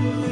Amen.